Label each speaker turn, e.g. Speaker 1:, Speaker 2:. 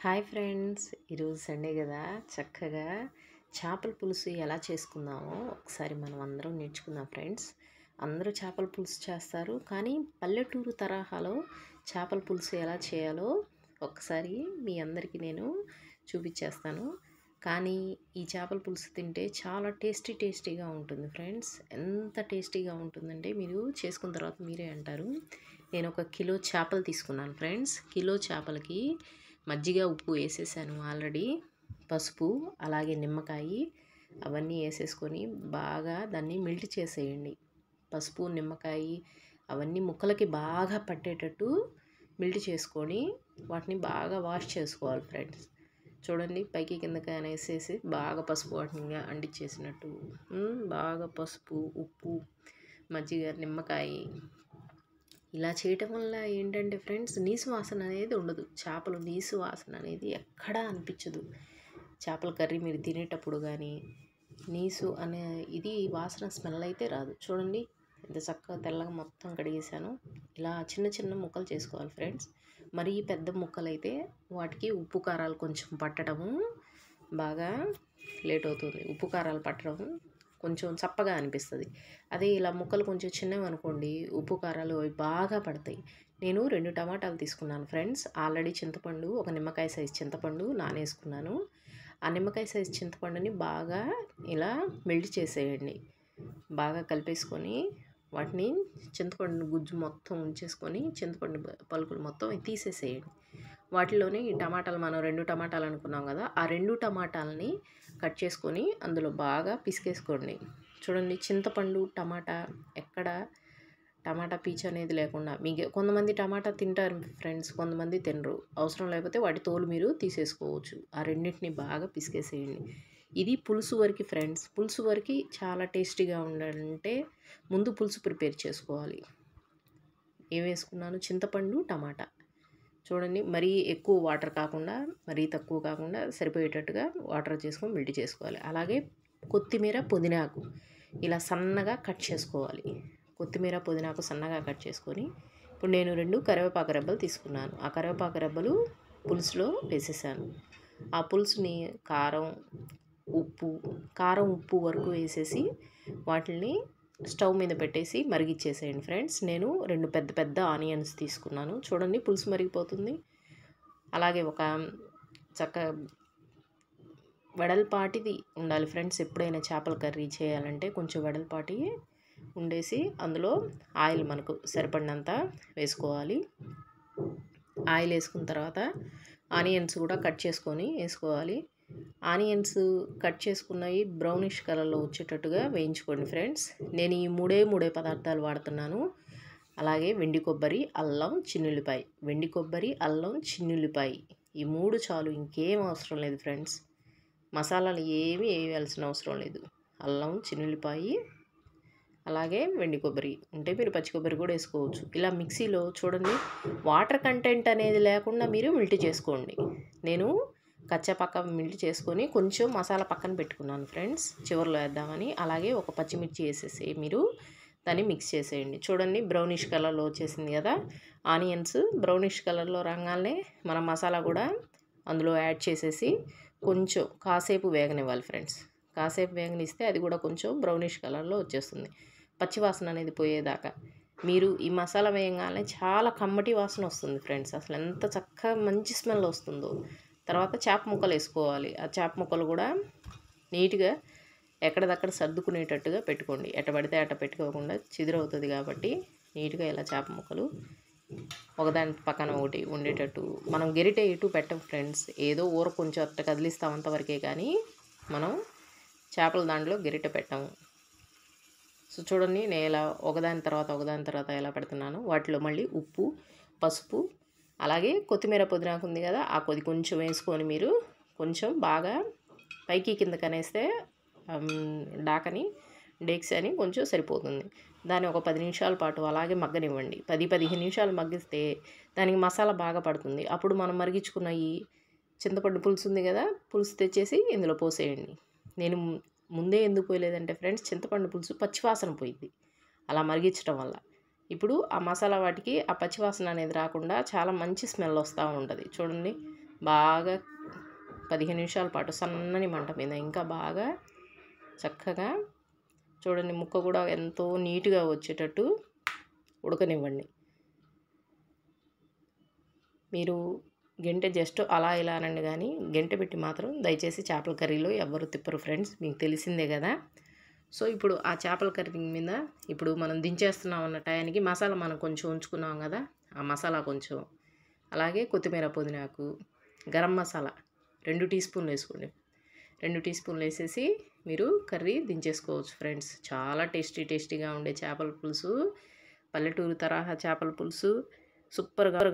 Speaker 1: Hi friends. ఈరోజు Sunday కదా. చక్కగా చేపల పులుసు ఎలా చేసుకుందామో ఒకసారి మనం అందరం నేర్చుకుందాం ఫ్రెండ్స్. అందరూ చేపల పులుసు చేస్తారు. కానీ పల్లెటూరు తరహాలో చేపల పులుసు ఎలా చేయాలో ఒకసారి మీ అందరికీ నేను చూపించేస్తాను. కానీ ఈ చేపల పులుసు తింటే చాలా టేస్టీ టేస్టీగా ఉంటుంది ఫ్రెండ్స్. ఎంత టేస్టీగా ఉంటుందంటే మీరు చేసుకున్న తర్వాత మీరే అంటారు. నేను ఒక కిలో చేపలు తీసుకున్నాను ఫ్రెండ్స్. కిలో చేపలకి మజ్జిగ ఉప్పు వేసేసాను ఆల్రెడీ. పసుపు అలాగే నిమ్మకాయ అవన్నీ వేసేసుకొని బాగా దాన్ని మెల్ట్ చేసేయండి. పసుపు నిమ్మకాయ అవన్నీ ముక్కలకి బాగా పట్టేటట్టు మెల్ట్ చేసుకొని వాటిని బాగా వాష్ చేసుకోవాలి ఫ్రెండ్స్. చూడండి పైకి కిందకి అనేసేసి బాగా పసుపు వాటిని అంటించేసినట్టు. బాగా పసుపు ఉప్పు మజ్జిగ నిమ్మకాయ ఇలా చేయటం వల్ల ఏంటంటే ఫ్రెండ్స్ నీసు వాసన అనేది ఉండదు. చేపలు నీసు వాసన అనేది ఎక్కడా అనిపించదు. చేపల కర్రీ మీరు తినేటప్పుడు కానీ నీసు అనే ఇది వాసన స్మెల్ అయితే రాదు. చూడండి ఎంత చక్కగా తెల్లగా మొత్తం కడిగేసాను ఇలా చిన్న చిన్న ముక్కలు చేసుకోవాలి ఫ్రెండ్స్. మరీ పెద్ద ముక్కలు అయితే వాటికి ఉప్పు కారాలు కొంచెం పట్టడము బాగా లేట్ అవుతుంది. ఉప్పు కారాలు పట్టడం కొంచెం చప్పగా అనిపిస్తుంది. అదే ఇలా ముక్కలు కొంచెం చిన్నవి అనుకోండి ఉప్పు కారాలు అవి బాగా పడతాయి. నేను రెండు టమాటాలు తీసుకున్నాను ఫ్రెండ్స్. ఆల్రెడీ చింతపండు ఒక నిమ్మకాయ సైజ్ చింతపండు నానేసుకున్నాను. ఆ నిమ్మకాయ సైజ్ చింతపండుని బాగా ఇలా మెల్ట్ చేసేయండి. బాగా కలిపేసుకొని వాటిని చింతపండు గుజ్జు మొత్తం ఉంచేసుకొని చింతపండు పలుకులు మొత్తం తీసేసేయండి. వాటిలోనే ఈ టమాటాలు మనం రెండు టమాటాలు అనుకున్నాం కదా ఆ రెండు టమాటాలని కట్ చేసుకొని అందులో బాగా పిసికేసుకోండి. చూడండి చింతపండు టమాటా ఎక్కడ టమాటా పీచు అనేది లేకుండా మీకు కొంతమంది టమాటా తింటారు ఫ్రెండ్స్ కొంతమంది తినరు. అవసరం లేకపోతే వాటి తోలు మీరు తీసేసుకోవచ్చు. ఆ రెండింటిని బాగా పిసికేసేయండి. ఇది పులుసు వరకు ఫ్రెండ్స్ పులుసు వరకు చాలా టేస్టీగా ఉండాలంటే ముందు పులుసు ప్రిపేర్ చేసుకోవాలి. ఏం వేసుకున్నాను? చింతపండు టమాటా. చూడండి మరీ ఎక్కువ వాటర్ కాకుండా మరీ తక్కువ కాకుండా సరిపోయేటట్టుగా వాటర్ చేసుకొని మిల్ట్ చేసుకోవాలి. అలాగే కొత్తిమీర పుదీనాకు ఇలా సన్నగా కట్ చేసుకోవాలి. కొత్తిమీర పుదీనాకు సన్నగా కట్ చేసుకొని ఇప్పుడు నేను రెండు కరివేపాకు రెబ్బలు తీసుకున్నాను. ఆ కరివేపాకు రెబ్బలు పులుసులో వేసేసాను. ఆ పులుసుని కారం ఉప్పు కారం ఉప్పు వరకు వేసేసి వాటిని స్టవ్ మీద పెట్టేసి మరిగిచ్చేసేయండి ఫ్రెండ్స్. నేను రెండు పెద్ద పెద్ద ఆనియన్స్ తీసుకున్నాను. చూడండి పులుసు మరిగిపోతుంది. అలాగే ఒక చక్క వెడల్పాటిది ఉండాలి ఫ్రెండ్స్. ఎప్పుడైనా చేపల కర్రీ చేయాలంటే కొంచెం వెడల్పాటి ఉండేసి అందులో ఆయిల్ మనకు సరిపడినంత వేసుకోవాలి. ఆయిల్ వేసుకున్న తర్వాత ఆనియన్స్ కూడా కట్ చేసుకొని వేసుకోవాలి. ఆనియన్స్ కట్ చేసుకున్నవి బ్రౌనిష్ కలర్లో వచ్చేటట్టుగా వేయించుకోండి ఫ్రెండ్స్ నేను ఈ మూడే మూడే పదార్థాలు వాడుతున్నాను. అలాగే వెండి కొబ్బరి అల్లం చిన్నుల్లిపాయ. వెండి కొబ్బరి అల్లం చిన్నుల్లిపాయ. ఈ మూడు చాలు ఇంకేం అవసరం లేదు ఫ్రెండ్స్ మసాలాలు ఏమీ వేయాల్సిన అవసరం లేదు. అల్లం చిన్నుల్లిపాయ అలాగే వెండి కొబ్బరి. ఉంటే మీరు పచ్చి కొబ్బరి కూడా వేసుకోవచ్చు. ఇలా మిక్సీలో చూడండి వాటర్ కంటెంట్ అనేది లేకుండా మీరు మిల్ట్ చేసుకోండి. నేను కచ్చపక్క మిల్ట్ చేసుకొని కొంచెం మసాలా పక్కన పెట్టుకున్నాను ఫ్రెండ్స్. చివరిలో వేద్దామని. అలాగే ఒక పచ్చిమిర్చి వేసేసి మీరు. దాన్ని మిక్స్ చేసేయండి. చూడండి బ్రౌనిష్ కలర్లో వచ్చేసింది కదా. ఆనియన్స్ బ్రౌనిష్ కలర్లో రంగానే మన మసాలా కూడా అందులో యాడ్ చేసేసి కొంచెం కాసేపు వేగనివ్వాలి ఫ్రెండ్స్. కాసేపు వేగనిస్తే అది కూడా కొంచెం బ్రౌనిష్ కలర్లో వచ్చేస్తుంది. పచ్చివాసన అనేది పోయేదాకా. మీరు ఈ మసాలా వేయగానే చాలా కమ్మటి వాసన వస్తుంది ఫ్రెండ్స్. అసలు ఎంత చక్కగా మంచి స్మెల్ వస్తుందో. తర్వాత చేప ముక్కలు వేసుకోవాలి. ఆ చేప ముక్కలు కూడా నీట్గా ఎక్కడిదక్కడ సర్దుకునేటట్టుగా పెట్టుకోండి. ఎట పడితే అట పెట్టుకోకుండా చిదురవుతుంది కాబట్టి నీట్గా ఇలా చేప ముక్కలు ఒకదాని పక్కన ఒకటి ఉండేటట్టు. మనం గెరిటే ఇటు పెట్టం ఫ్రెండ్స్. ఏదో ఊర కొంచెం అట్ట కదిలిస్తాం అంతవరకే కానీ మనం చేపల దాంట్లో గెరిట పెట్టాము సో చూడండి నేను ఇలా ఒకదాని తర్వాత ఒకదాని తర్వాత ఎలా పెడుతున్నాను. వాటిలో మళ్ళీ ఉప్పు పసుపు అలాగే కొత్తిమీర పుదీనాకు ఉంది కదా ఆ కొద్ది కొంచెం వేసుకొని మీరు కొంచెం బాగా పైకి కింద కనేస్తే డాకని డేక్స్ అని కొంచెం సరిపోతుంది. దాన్ని ఒక పది నిమిషాల పాటు అలాగే మగ్గనివ్వండి. పది పదిహేను నిమిషాలు మగ్గిస్తే దానికి మసాలా బాగా పడుతుంది. అప్పుడు మనం మరిగించుకున్న ఈ చింతపండు పులుసు ఉంది కదా పులుసు తెచ్చేసి ఇందులో పోసేయండి. నేను ము- ముందే ఎందుకు పోయలేదంటే ఫ్రెండ్స్ చింతపండు పులుసు పచ్చివాసన పోయింది అలా మరిగించడం వల్ల. ఇప్పుడు ఆ మసాలా వాటికి ఆ పచ్చివాసన అనేది రాకుండా చాలా మంచి స్మెల్ వస్తూ ఉంటుంది. చూడండి. బాగా పదిహేను నిమిషాల పాటు సన్నని మంట మీద ఇంకా బాగా చక్కగా చూడండి. ముక్క కూడా ఎంతో నీట్గా వచ్చేటట్టు ఉడకనివ్వండి. మీరు గెంటె జస్ట్ అలా ఇలా అనండి కానీ గెంటె పెట్టి మాత్రం దయచేసి చేపల కర్రీలో ఎవరు తిప్పరు ఫ్రెండ్స్. మీకు తెలిసిందే కదా. సో ఇప్పుడు ఆ చేపల కర్రీ మీద ఇప్పుడు మనం దించేస్తున్నాం అన్న టయానికి మసాలా మనం కొంచెం ఉంచుకున్నాం కదా ఆ మసాలా కొంచెం. అలాగే కొత్తిమీర పుదీనాకు గరం మసాలా రెండు టీ స్పూన్లు వేసుకోండి. రెండు టీ స్పూన్లు వేసేసి మీరు కర్రీ దించేసుకోవచ్చు ఫ్రెండ్స్. చాలా టేస్టీ టేస్టీగా ఉండే చేపల పులుసు. పల్లెటూరు తరహా చేపల పులుసు. సూపర్గా